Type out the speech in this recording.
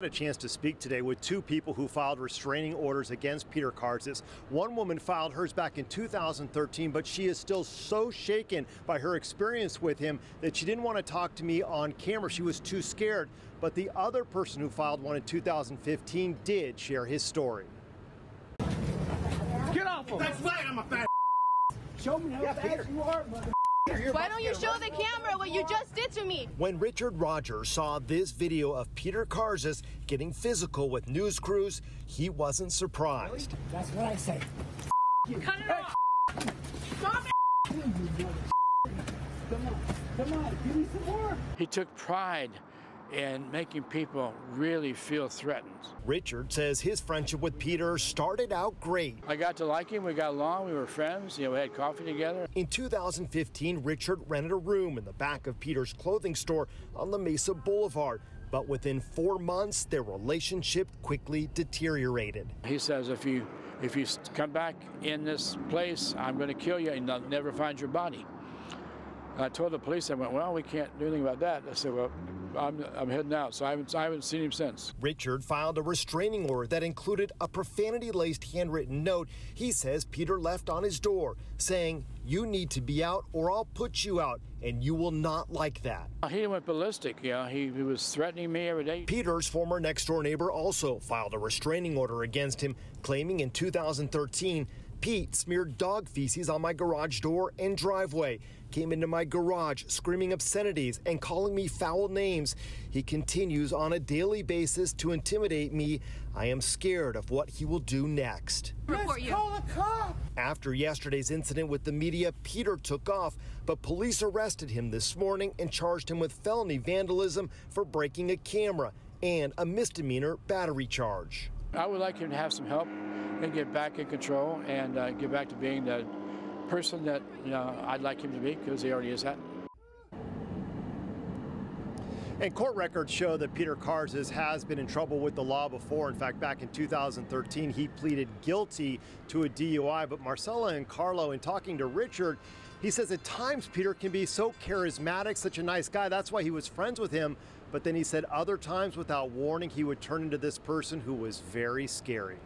a chance to speak today with two people who filed restraining orders against Peter Carzis. One woman filed hers back in 2013, but she is still so shaken by her experience with him that she didn't want to talk to me on camera. She was too scared. But the other person who filed one in 2015 did share his story. Get off him! That's right, I'm a fat. Show me how fast you are, mother. Why don't you show the camera what you just did to me? When Richard Rogers saw this video of Peter Carzis getting physical with news crews, he wasn't surprised. That's what I say. Cut it off. Stop it. Come on, come on, give me some more. He took pride in making people really feel threatened. Richard says his friendship with Peter started out great. I got to like him. We got along. We were friends. You know, we had coffee together. In 2015, Richard rented a room in the back of Peter's clothing store on the Mesa Boulevard. But within four months, their relationship quickly deteriorated. He says, if you if you come back in this place, I'm going to kill you and I'll never find your body. I told the police, I went, well, we can't do anything about that. I said, well, I'm, I'm heading out. So I haven't, I haven't seen him since. Richard filed a restraining order that included a profanity laced handwritten note he says Peter left on his door saying, You need to be out or I'll put you out, and you will not like that. He went ballistic. You know, he, he was threatening me every day. Peter's former next door neighbor also filed a restraining order against him, claiming in 2013 Pete smeared dog feces on my garage door and driveway, came into my garage screaming obscenities and calling me foul names. He continues on a daily basis to intimidate me. I am scared of what he will do next. Report you. Call a cop. After yesterday's incident with the media, Peter took off, but police arrested him this morning and charged him with felony vandalism for breaking a camera and a misdemeanor battery charge. I would like him to have some help and get back in control and uh, get back to being the person that you know I'd like him to be because he already is that. And court records show that Peter Carzis has been in trouble with the law before. In fact, back in 2013, he pleaded guilty to a DUI. But Marcella and Carlo, in talking to Richard, he says at times Peter can be so charismatic, such a nice guy. That's why he was friends with him. But then he said other times, without warning, he would turn into this person who was very scary.